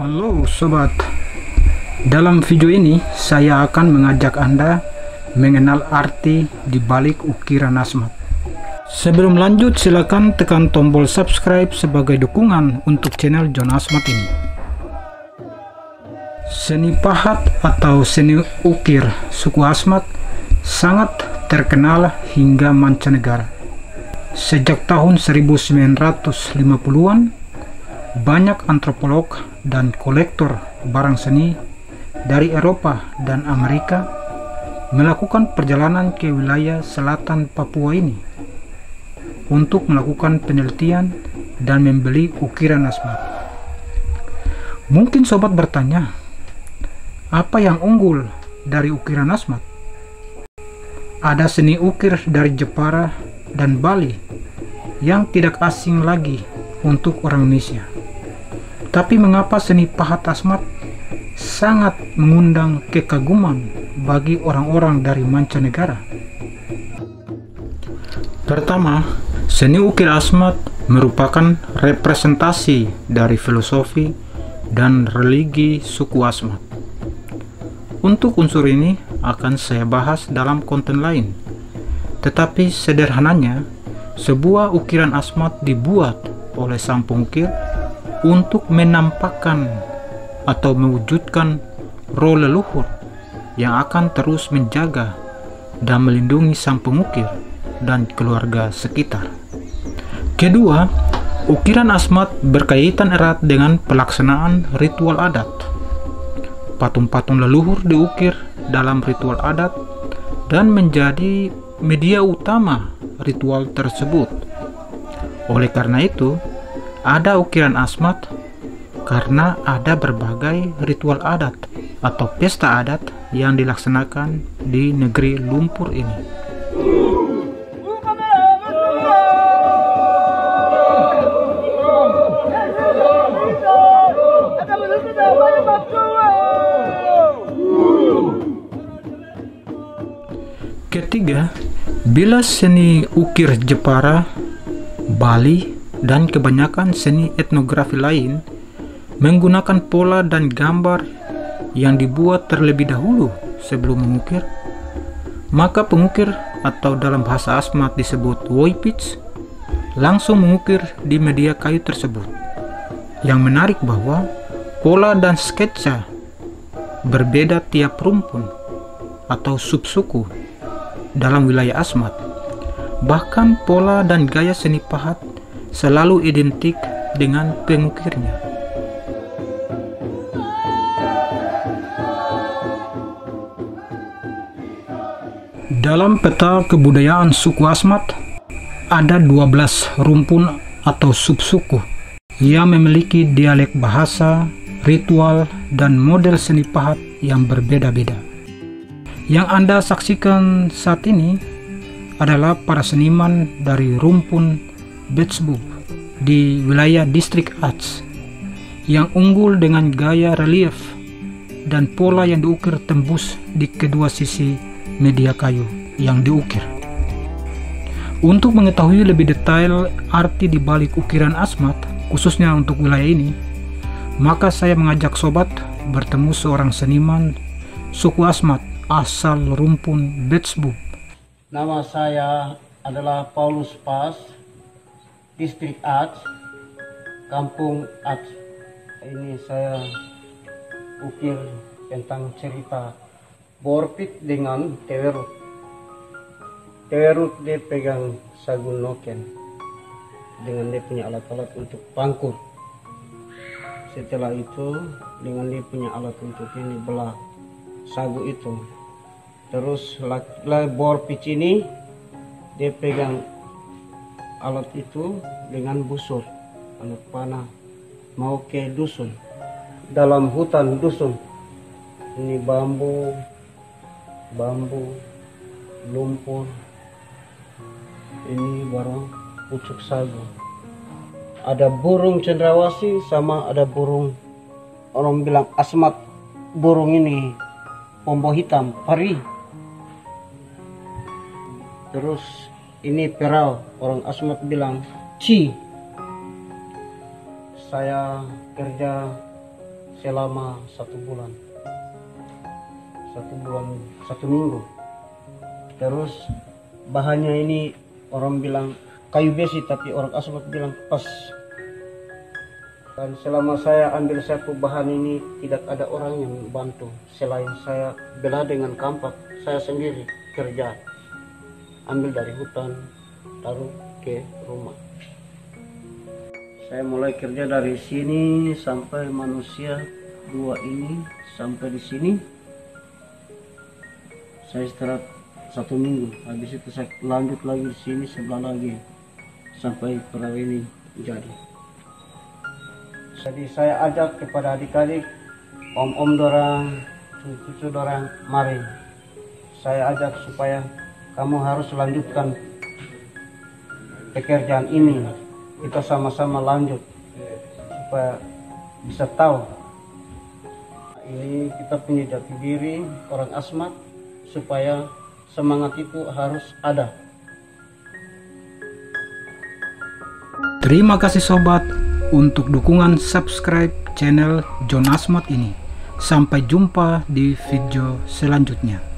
Halo sobat, dalam video ini saya akan mengajak Anda mengenal arti di balik ukiran Asmat. Sebelum lanjut silakan tekan tombol subscribe sebagai dukungan untuk channel John Asmat ini. Seni pahat atau seni ukir suku Asmat sangat terkenal hingga mancanegara. Sejak tahun 1950-an, banyak antropolog dan kolektor barang seni dari Eropa dan Amerika melakukan perjalanan ke wilayah selatan Papua ini untuk melakukan penelitian dan membeli ukiran Asmat. Mungkin sobat bertanya, apa yang unggul dari ukiran Asmat? Ada seni ukir dari Jepara dan Bali yang tidak asing lagi untuk orang Indonesia. Tapi mengapa seni pahat asmat sangat mengundang kekaguman bagi orang-orang dari mancanegara? Pertama, seni ukir asmat merupakan representasi dari filosofi dan religi suku asmat. Untuk unsur ini akan saya bahas dalam konten lain. Tetapi sederhananya, sebuah ukiran asmat dibuat oleh sang pengukir untuk menampakkan atau mewujudkan roh leluhur yang akan terus menjaga dan melindungi sang pengukir dan keluarga sekitar. Kedua, ukiran asmat berkaitan erat dengan pelaksanaan ritual adat. Patung-patung leluhur diukir dalam ritual adat dan menjadi media utama ritual tersebut. Oleh karena itu, ada ukiran asmat karena ada berbagai ritual adat atau pesta adat yang dilaksanakan di negeri lumpur ini. Ketiga, bila seni ukir Jepara, Bali, dan kebanyakan seni etnografi lain menggunakan pola dan gambar yang dibuat terlebih dahulu sebelum mengukir, maka pengukir atau dalam bahasa asmat disebut woipits langsung mengukir di media kayu tersebut. Yang menarik bahwa pola dan sketsa berbeda tiap rumpun atau subsuku dalam wilayah asmat. Bahkan pola dan gaya seni pahat selalu identik dengan pengukirnya. Dalam peta kebudayaan suku Asmat, ada 12 rumpun atau subsuku yang memiliki dialek bahasa, ritual, dan model seni pahat yang berbeda-beda. Yang Anda saksikan saat ini adalah para seniman dari rumpun Betsbub di wilayah distrik Aceh yang unggul dengan gaya relief dan pola yang diukir tembus di kedua sisi media kayu yang diukir. Untuk mengetahui lebih detail arti di balik ukiran asmat, khususnya untuk wilayah ini, maka saya mengajak sobat bertemu seorang seniman suku asmat asal rumpun Betsbub. Nama saya adalah Paulus Pas, distrik Aceh, kampung Aceh. Ini saya ukir tentang cerita Borpit dengan Tewerut. Tewerut dia pegang sagun noken dengan dia punya alat-alat untuk pangkur. Setelah itu dengan dia punya alat untuk ini belah sagu itu. Terus laki Borpit ini dia pegang alat itu dengan busur alat panah mau ke dusun dalam hutan dusun. Ini bambu bambu lumpur. Ini baru pucuk sagu. Ada burung cendrawasih sama ada burung orang bilang asmat burung ini pombo hitam pari. Terus ini perau orang asmat bilang ci saya kerja selama satu bulan. Satu bulan satu minggu. Terus bahannya ini orang bilang kayu besi tapi orang asmat bilang pas. Dan selama saya ambil satu bahan ini tidak ada orang yang bantu. Selain saya bela dengan kampak saya sendiri kerja ambil dari hutan taruh ke rumah. Saya mulai kerja dari sini sampai manusia dua ini sampai di sini. Saya istirahat satu minggu. Habis itu saya lanjut lagi di sini sebelah lagi sampai perahu ini jadi. Jadi saya ajak kepada adik-adik om-om dorang cucu-cucu dorang mari. Saya ajak supaya kamu harus lanjutkan pekerjaan ini kita sama-sama lanjut supaya bisa tahu ini kita punya jati diri orang asmat supaya semangat itu harus ada Terima kasih sobat untuk dukungan subscribe channel John Asmat ini. Sampai jumpa di video selanjutnya.